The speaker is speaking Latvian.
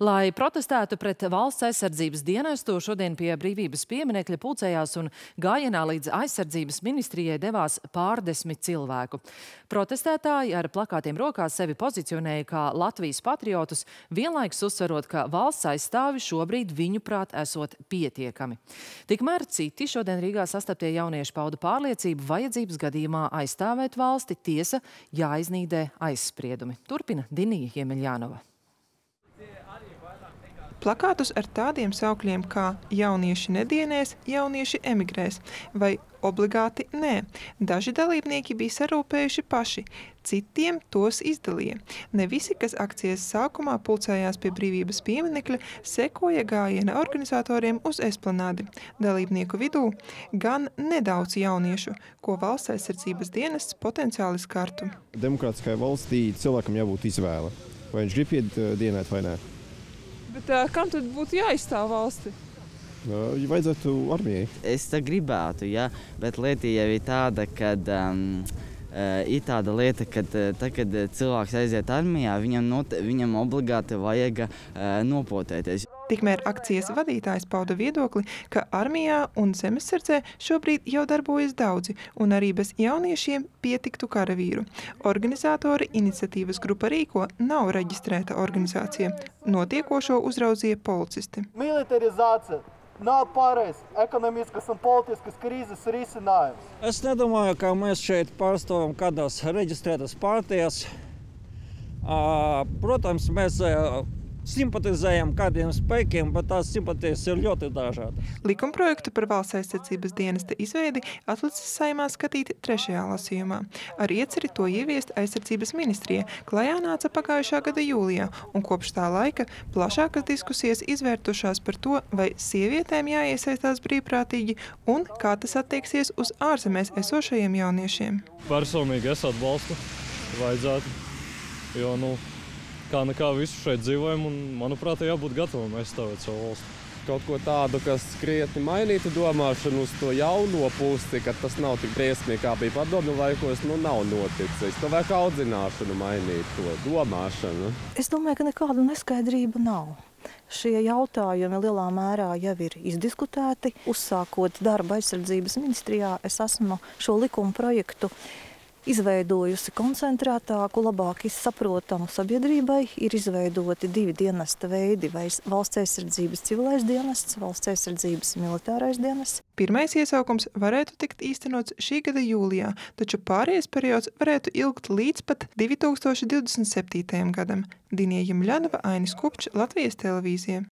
Lai protestētu pret valsts aizsardzības dienestu, šodien pie brīvības pieminekļa pulcējās un gājienā līdz aizsardzības ministrijai devās pārdesmit cilvēku. Protestētāji ar plakātiem rokās sevi pozicionēja kā Latvijas patriotus, vienlaiks uzsverot, ka valsts aizstāvi šobrīd viņu prāt esot pietiekami. Tikmēr citi šodien Rīgā sastaptie jaunieši pauda pārliecību vajadzības gadījumā aizstāvēt valsti tiesa jāiznīdē aizspriedumi. Turpina Dinija Jemeļjānova. Plakātus ar tādiem saukļiem kā jaunieši nedienēs, jaunieši emigrēs vai obligāti nē. Daži dalībnieki bija sarūpējuši paši, citiem tos izdalīja. Ne visi, kas akcijas sākumā pulcējās pie brīvības pieminekļa, sekoja gājiena organizatoriem uz esplanādi. Dalībnieku vidū gan nedaudz jauniešu, ko valsts aizsardzības dienests potenciāli skartu. Demokrātiskajā valstī cilvēkam jābūt izvēle. Vai viņš grib iet dienēt vai nē. Bet, uh, kam tad būtu jāizstāv valsti? Uh, vajadzētu armijai. Es tā gribētu, jā, bet lieta jau ir tāda, ka um, ir tāda lieta, ka uh, tad, kad cilvēks aiziet armijā, viņam, not, viņam obligāti vajag nopotēties. Tikmēr akcijas vadītājs pauda viedokli, ka armijā un zemesardzē šobrīd jau darbojas daudzi, un arī bez jauniešiem pietiktu karavīru. Organizatori iniciatīvas grupa Rīko nav reģistrēta organizācija. Notiekošo uzraudzīja policisti. Militarizācija nav pareizs ekonomiskas un politiskas krīzes risinājums. Es nedomāju, ka mēs šeit pārstāvam kādās reģistrētas partijas. Protams, mēs simpatizējam kādiem spēkiem, bet tās simpatijas ir ļoti dažādas. Likumprojektu par valsts aizsardzības dienesta izveidi atlicis saimā skatīt trešajā lasījumā. Ar ieceri to ieviest aizsardzības ministrija klajā nāca pagājušā gada jūlijā, un kopš tā laika plašākas diskusijas izvērtušās par to, vai sievietēm jāiesaistās brīvprātīgi un kā tas attieksies uz ārzemēs esošajiem jauniešiem. Personīgi es atbalstu, vajadzētu, jo, nu, kā nekā visu šeit dzīvojam, un, manuprāt, jābūt gatavam aizstāvēt savu valsti. Kaut ko tādu, kas krietni mainītu domāšanu uz to jauno pusi, ka tas nav tik briesmīgi, kā bija padomju laikos, nu nav noticis. To vajag audzināšanu mainīt, to domāšanu. Es domāju, ka nekāda neskaidrība nav. Šie jautājumi lielā mērā jau ir izdiskutēti. Uzsākot darbu aizsardzības ministrijā, es esmu šo likuma projektu izveidojusi koncentrētāku, labāk izsaprotamu sabiedrībai. Ir izveidoti divi dienesta veidi - valsts aizsardzības civilais dienests, valsts aizsardzības militārais dienests. Pirmais iesaukums varētu tikt īstenots šī gada jūlijā, taču pārējais periods varētu ilgt līdz pat 2027. gadam. Dinie Jemļanova, Ainis Kupčs, Latvijas televīzija.